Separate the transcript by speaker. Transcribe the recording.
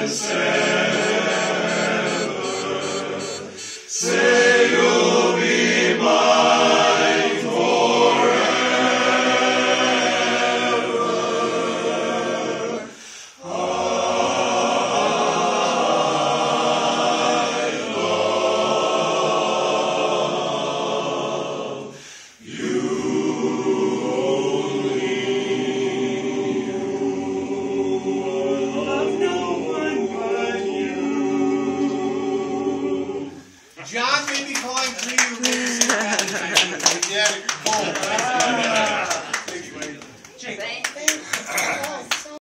Speaker 1: and say.
Speaker 2: John may be calling to you. Yeah.